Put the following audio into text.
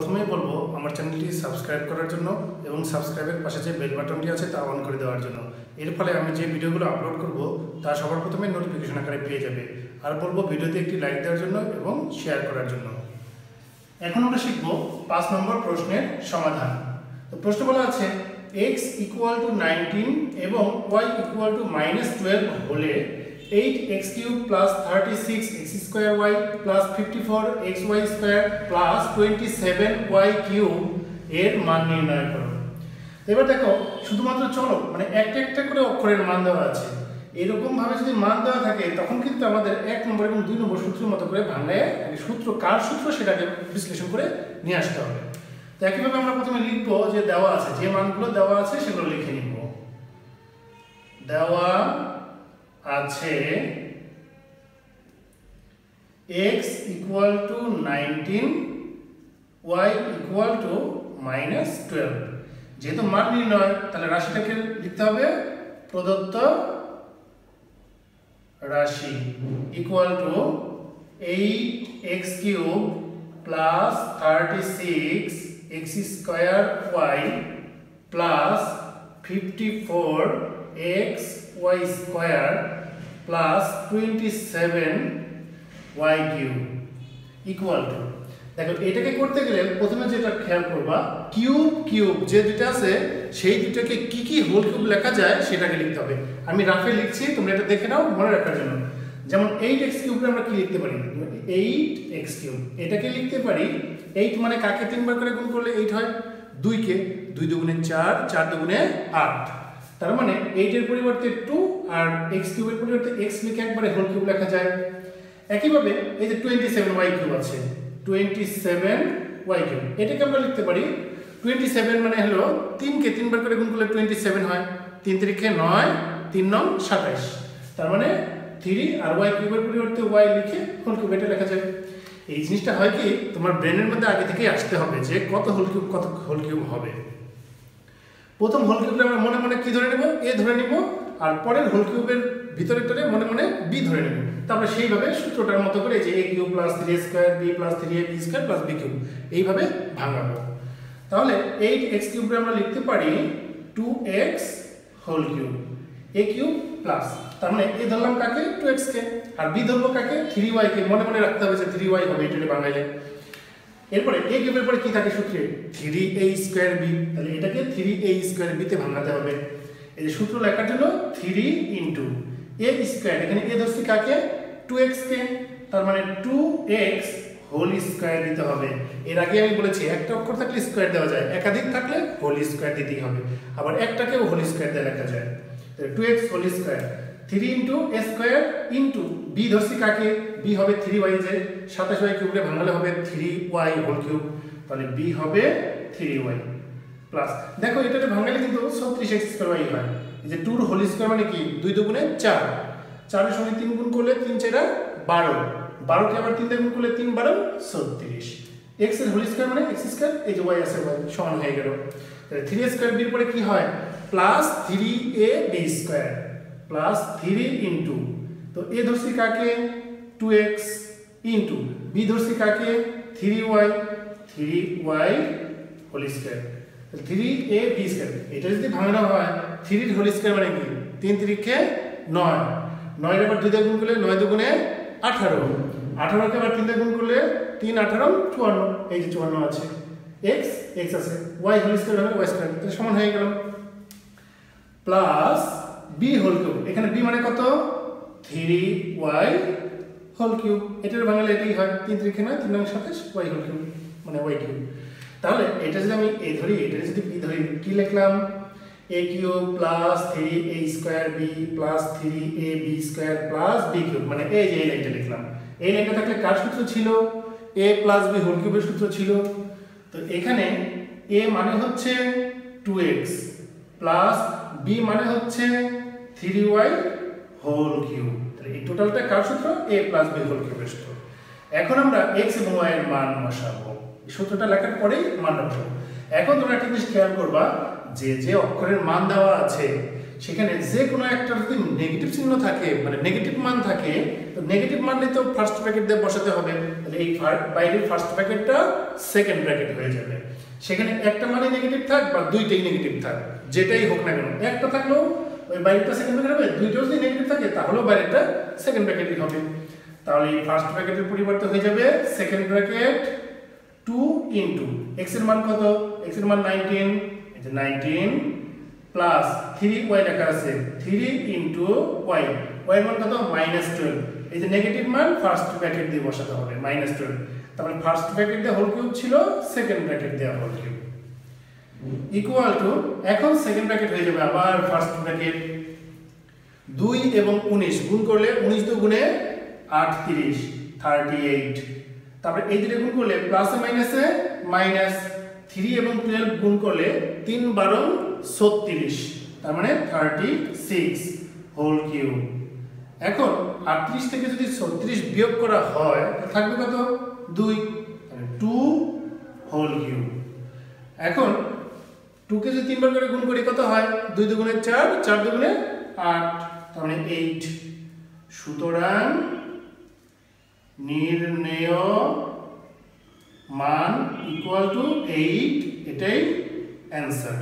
প্রথমেই বলব, আমার চ্যানেলটি সাবস্ক্রাইব করার জন্য এবং সাবস্ক্রাইবের পাশে যে বেল বাটনটি আছে তা অন করে দেওয়ার জন্য। এর ফলে আমি যে ভিডিওগুলো আপলোড করব, তা সবার প্রথমে নোটিফিকেশন আকারে পেয়ে যাবে। আর বলব, ভিডিওতে একটি লাইক দেওয়ার জন্য এবং শেয়ার করার জন্য। এখন আমরা শিখব পাঁচ নম্বর প্রশ্নের সমাধান। তো প্রশ্ন বলা আছে এক্স ইকুয়াল টু নাইনটিন এবং Y equal to minus twelve হলে eight X cube plus thirty six X square Y plus fifty four X Y square plus twenty seven Y cube এর মান নির্ণয় করো। এবার দেখো, শুধুমাত্র চলো মানে একটা একটা করে অক্ষরের মান দেওয়া আছে। এরকম ভাবে যদি মান দেওয়া থাকে, তখন কিন্তু আমাদের এক নম্বর এবং দুই নম্বর সূত্রের মতো করে ভাঙায় সূত্র, কার সূত্র সেটাকে বিশ্লেষণ করে নিয়ে আসতে হবে। তো একইভাবে আমরা প্রথমে লিখব যে দেওয়া আছে, যে মানগুলো দেওয়া আছে সেগুলো লিখে নিব। দেওয়া আছে x equal to nineteen Y equal to minus twelve যেহেতু মান নির্ণয়, তাহলে রাশিটাকে লিখতে হবে প্রদত্ত রাশি। Equal to eight X cube plus thirty six X square Y plus fifty four X Y square plus twenty seven Y cube equal দেখো, এটাকে করতে গেলে প্রথমে যেটা খেয়াল করবা কিউব কিউব যে দুটা আছে, সেই দুটাকে কি কি হোল কিউব লেখা যায় সেটাকে লিখতে হবে। আমি রাফে লিখছি, তোমরা এটা দেখে নাও, মনে রাখার জন্য। যেমন এইট এক্স কিউবকে আমরা কি লিখতে পারি? এইট এক্স কিউব এটাকে লিখতে পারি এইট মানে কাকে তিনবার করে গুণ করলে এইট হয়? দুইকে। দুই দুগুণে চার চার দুগুণে আট। তার মানে এইটের পরিবর্তে টু আর এক্স কিউবের পরিবর্তে এক্স লিখে একবারে হোল কিউব লেখা যায়। একইভাবে এই যে টোয়েন্টি সেভেন ওয়াই কিউব আছে টোয়েন্টি সেভেন ওয়াই কিউব এটাকে আমরা লিখতে পারি টোয়েন্টি সেভেন মানে হলো তিনকে তিনবার করে গুণ করলে টোয়েন্টি সেভেন হয়। তিন তারিখে নয়, তিন নং সাতাইশ। তার মানে থ্রি আর ওয়াই কিউবের পরিবর্তে ওয়াই লিখে হোল কিউব এটা লেখা যায়। এই জিনিসটা হয় কি, তোমার ব্রেনের মধ্যে আগে থেকেই আসতে হবে যে কত হোল কিউব কত হোল কিউব হবে। প্রথম হোল কিউবটা আমরা মনে মনে কি ধরে নেব? এ ধরে নিব, আর পরের হোল কিউবের ভিতরেরটারে মনে মনে বি ধরে নেব। তারপরে সেইভাবে সূত্রটার মতো করে যে A cube plus three A square B plus three A B square plus B cube এইভাবে ভাঙাবো। তাহলে এইট এক্স কিউবটা আমরা লিখতে পারি two X whole cube A cube plus তার মানে এ ধরলাম কাকে? টু এক্স কে। আর বি ধরবো কাকে? থ্রি ওয়াই কে। মনে মনে রাখতে হবে যে থ্রি ওয়াই হবে, এটাকে বাঙাইলে এরপরে এ কিউবের পরে কি থাকে সূত্রে? থ্রি এ স্কোয়ার বি তাহলে এটাকে থ্রি এ স্কোয়ার বিতে ভাঙাতে হবে। এই যে সূত্র লেখার জন্য থ্রি ইন্টু এ স্কোয়ার এখানে এ ধরছি কাকে? টু এক্স কে। তার মানে টু এক্স হোল স্কোয়ার দিতে হবে। এর আগে আমি বলেছি একটা অক্ষর থাকলে স্কোয়ার দেওয়া যায় একাধিক থাকলে হোল স্কোয়ার দিতেই হবে। আবার একটাকেও হোল স্কোয়ার দিয়ে লেখা যায়। Two X whole square three into A square into B ধরছি কাকে? বি হবে থ্রি ওয়াই যে সাতাশ ওয়াই কিউবরে ভাঙালে হবে থ্রি ওয়াই হোল কিউব। তাহলে বি হবে থ্রি ওয়াই প্লাস, দেখো এটা এটাতে ভাঙালে কিন্তু ছত্রিশ এক্স স্কোয়ার ওয়াই হয়। যে টুর হোল স্কোয়ার মানে কি? দুই দুগুণে চার। চারের সঙ্গে তিন গুণ করলে তিন চারা বারো। বারোকে আবার তিন গুণ করলে তিন বারো, ছত্রিশ। এক্সের হোল স্কোয়ার মানে এক্স স্কোয়ার, এই যে ওয়াই আছে, ওয়াই সমান হয়ে গেল। তাহলে থ্রি স্কোয়ার বির পরে কি হয়? Plus three A B square. Plus three into তো এ ধরছি কাকে? টু এক্স ইন্টু বি ধরছি কাকে? Three Y three Y whole square three A B square এটা যদি ভাঙানো হয় থ্রির হোল স্কোয়ার মানে কি? তিন তিরিখে নয়। নয়ের আবার দুই গুণ করলে নয় দুগুণে আঠারো। আঠারোকে আবার তিন গুণ করলে তিন আঠারো, চুয়ান্ন। এই যে চুয়ান্ন আছে। এক্স এক্স আছে। ওয়াই হোল স্কোয়ার হবে ওয়াই স্কোয়ার সমান হয়ে গেল। প্লাস বি হোল কিউব এখানে বি মানে কত? থ্রি ওয়াই হোল কিউব এটার বাঙালি এটাই হয়। তিন তিরিখে নয়, তিন নং সাতাশ ওয়াই হোল কিউব মানে ওয়াই কিউব তাহলে এটা যদি আমি এ ধরি, এটা যদি বি ধরি, কি লিখলাম? A cube plus three A square B plus three A B square plus B cube মানে এই যে এই লাইনটা লিখলাম। এই লাইনটা থাকলে কার সূত্র ছিল? এ প্লাস বি হোল কিউবের সূত্র ছিল। তো এখানে এ মানে হচ্ছে টু এক্স প্লাস বি মানে হচ্ছে থ্রি ওয়াই হোল কিউব তাহলে এই টোটালটা কার সূত্র? এ প্লাস বি হোল কিউবের সূত্র। এখন আমরা এক্স এবং ওয়াই এর মান বসাবো। সূত্রটা লেখার পরেই মানটা বসাবো। এখন তোমরা একটা জিনিস খেয়াল করবা যে যে অক্ষরের মান দেওয়া আছে সেখানে যে কোনো একটা যদি নেগেটিভ চিহ্ন থাকে মানে নেগেটিভ মান থাকে তো নেগেটিভ মানলে তো ফার্স্ট ব্র্যাকেট দিয়ে বসাতে হবে। তাহলে এই বাইরের ফার্স্ট ব্র্যাকেটটা সেকেন্ড ব্র্যাকেট হয়ে যাবে। সেখানে একটা মানে নেগেটিভ থাক বা দুইটাই নেগেটিভ থাক যেটাই হোক না কেন। একটা থাকলেও ওই বাইরেটা সেকেন্ড ব্র্যাকেট হবে, দুইটাও যদি নেগেটিভ থাকে, তাহলেও বাইরেটা সেকেন্ড ব্র্যাকেটই হবে। তাহলে এই ফার্স্ট ব্র্যাকেটের পরিবর্তে হয়ে যাবে সেকেন্ড ব্র্যাকেট টু ইন্টু এক্সের মান কত? এক্সের মান nineteen nineteen plus three Y লেখা আছে থ্রি ইন্টু ওয়াই ওয়াই মান কত? মাইনাস টুয়েলভ এই যে নেগেটিভ মান ফার্স্ট ব্র্যাকেট দিয়ে বসাতে হবে মাইনাস টুয়েলভ তারপরে ফার্স্ট ব্র্যাকেট দিয়ে হোল কিউব ছিল সেকেন্ড ব্র্যাকেট দেওয়া হোল কিউব ইকুয়াল টু এখন সেকেন্ড ব্র্যাকেট হয়ে যাবে আবার ফার্স্ট ব্র্যাকেট দুই এবং উনিশ, গুণ করলে উনিশ দু গুণে আটত্রিশ থার্টি এইট তারপরে এই দুটো গুণ করলে প্লাসে মাইনাসে মাইনাস থ্রি এবং টুয়েলভ গুণ করলে তিন বারো ছত্রিশ, তার মানে থার্টি সিক্স হোল কিউ এখন আটত্রিশ থেকে যদি ছত্রিশ বিয়োগ করা হয় থাকবে কত? দুই টু হোল কিউ এখন টুকে যদি তিনবার করে গুণ করি, কত হয়? দুই দুগুণে চার চার দুগুণে আট। তার মানে এইট সুতরাং নির্ণেয় মান ইকুয়াল টু এইট এটাই অ্যান্সার